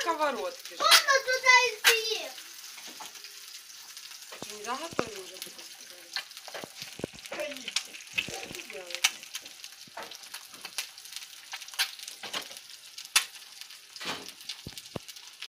сковородки. сковородке. Можно туда идти? Не заготовили уже.